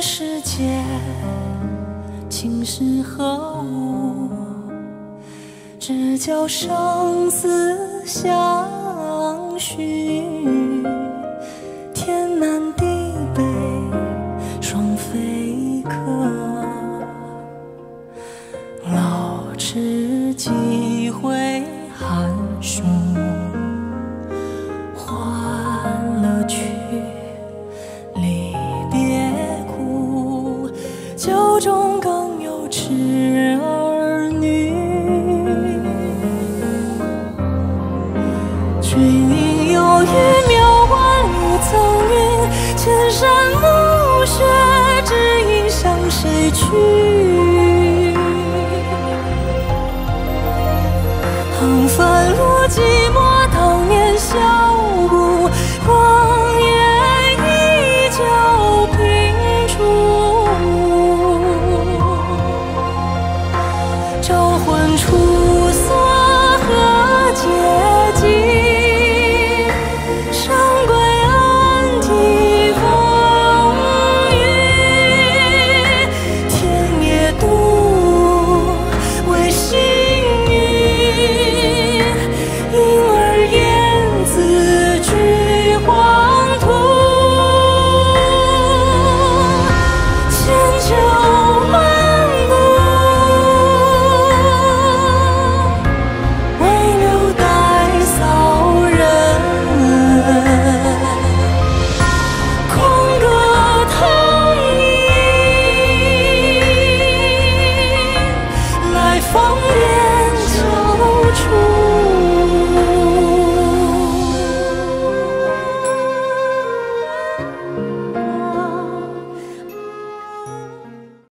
世间情是何物，只教生死相许。天南地北双飞客，老翅几回寒儿女。君应有语，渺万里层云，千山暮雪，只影向谁去？